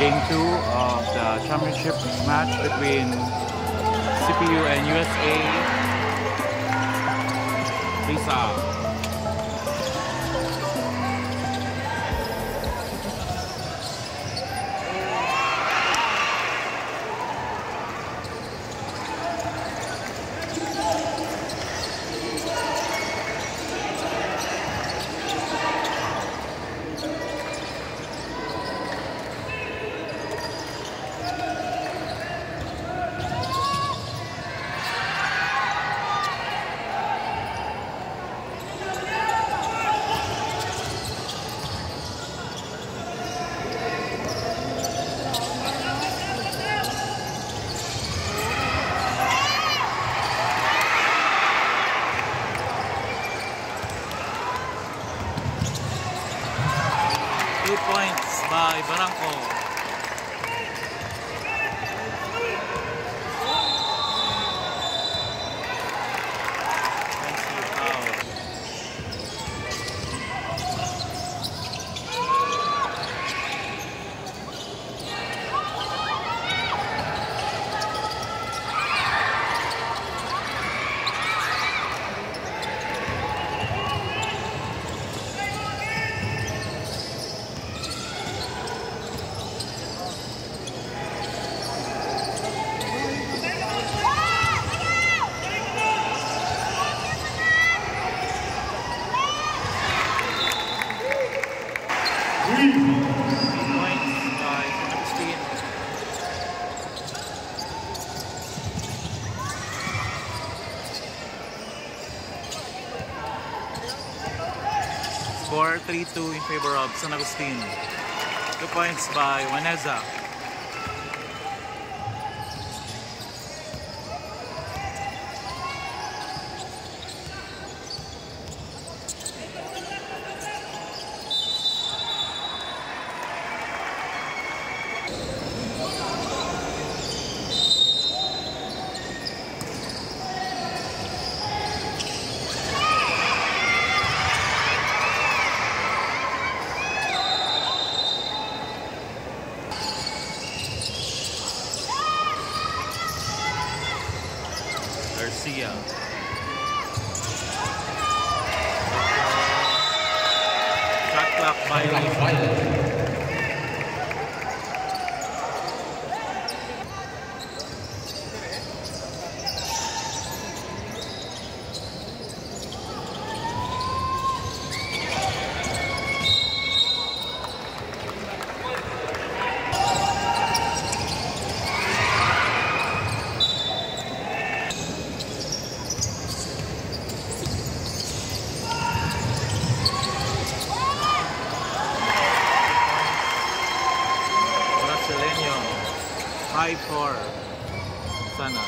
Game 2 of the championship match between CPU and USA. Peace out. 4-3-2 in favor of San Agustin. Two points by Waneza. Garcia. Shot clock violation. Brasileño. 5-4. Sana.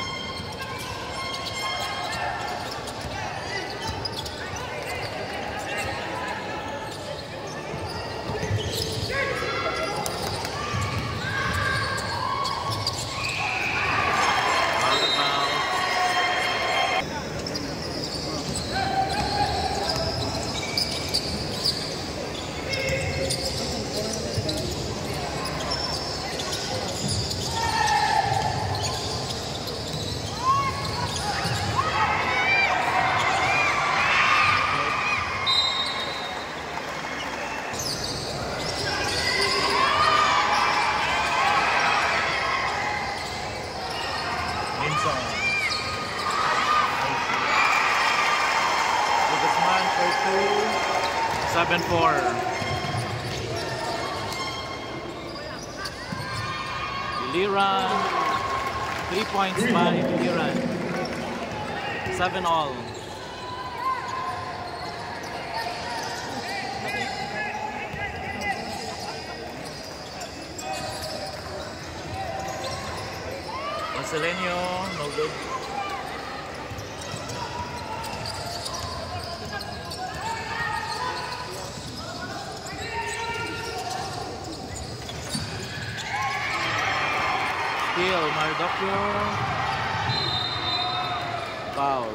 Volleyball. Minson. Guzman for two. Seven four. Liran. Three points by Liran. Seven all. Marcelenio, no good. 발답요 파울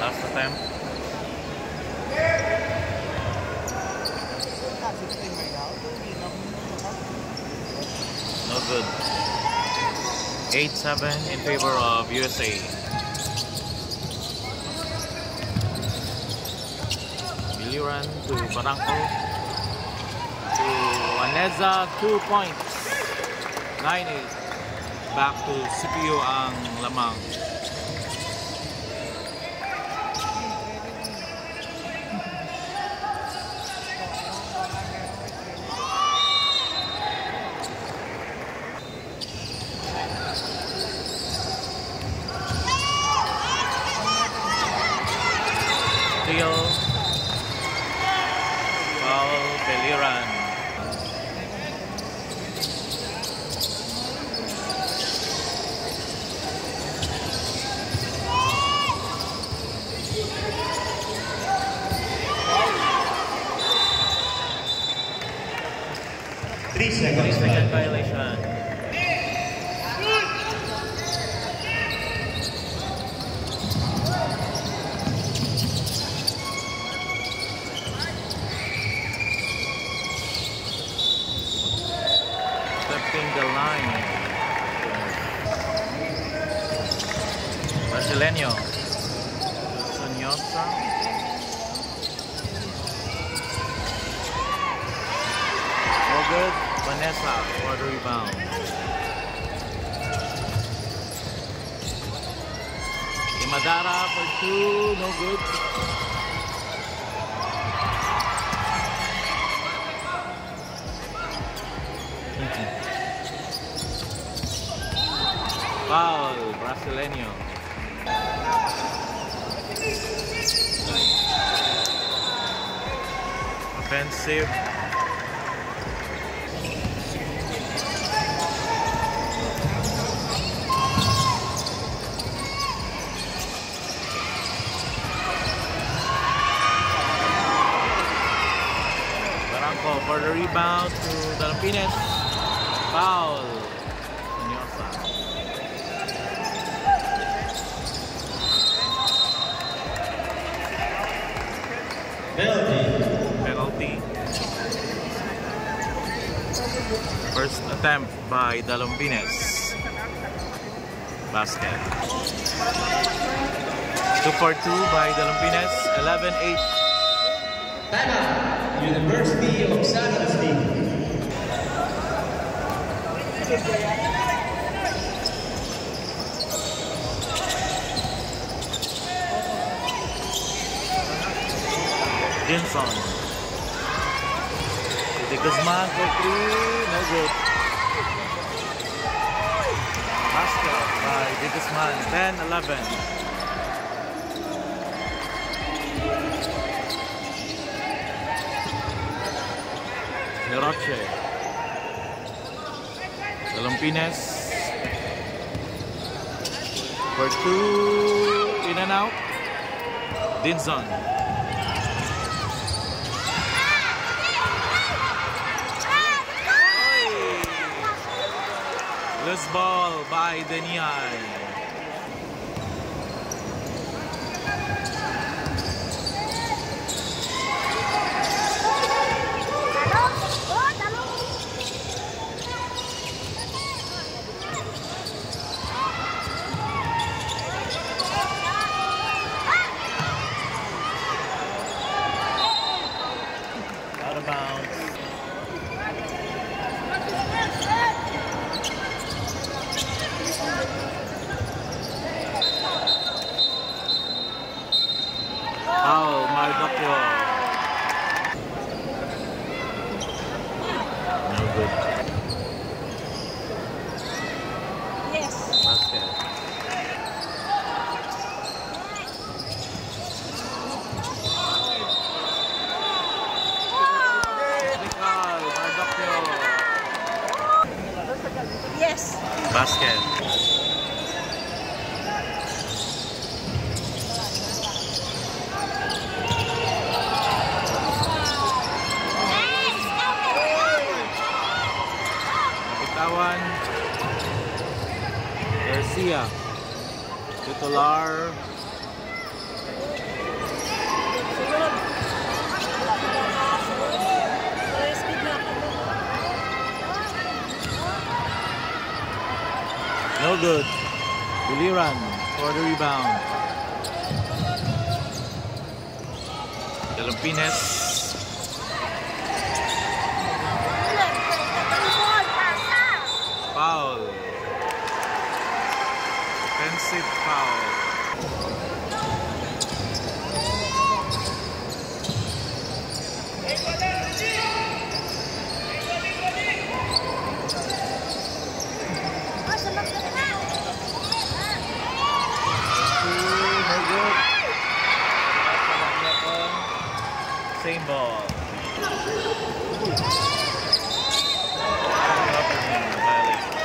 Last attempt. Not good. 8-7 in favor of USA. Biliran to Barangco. To Aneza, 2 points. 9-8. Back to CPU ang lamang. Three Three seconds second left. violation. Stepping the line. All good. Vanessa for the rebound. Imadara for two, no good. Foul, Brasileño. Offensive. For the rebound to Dalampines. Foul. Senyosa. Penalty. Penalty. First attempt by Dalampines. Basket. 2 for 2 by Dalampines. 11-8. Timeout. University of San Agustin. Jinson. De Guzman for three, no good. Basket by De Guzman, 10-11. Heroche. Dalampines. For two, in and out. Dinson. Loose ball by Deniai. Basket. No good. Buliran for the rebound. Dalampines. Foul. Offensive foul. Two, no good. Same ball. Violation.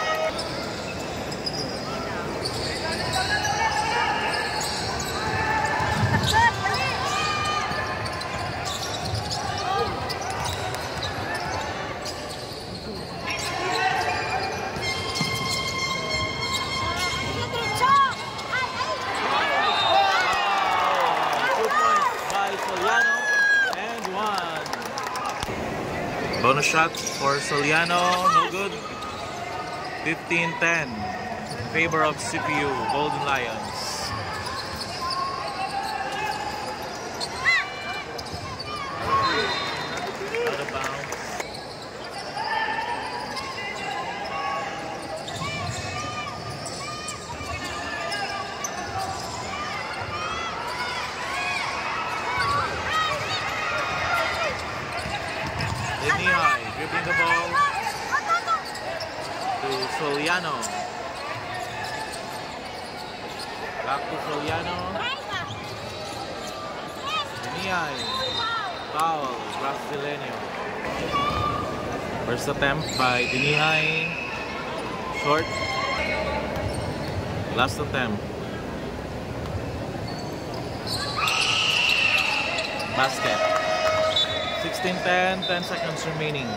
Two points by Soliano and one. Bonus shot for Soliano, no good. 15-10 in favor of CPU, Golden Lions. Out of bounds. Sydney High dribbling the ball to Soliano. Back to Soliano. High. Foul, Brasileño. First attempt by Dinihai. Short. Last attempt. Basket. 16-10, 10 seconds remaining.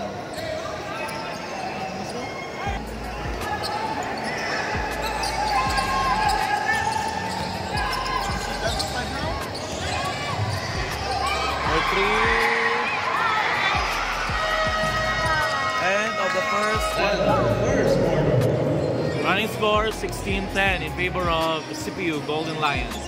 End of the first. Running score 16-10 in favor of CPU Golden Lions.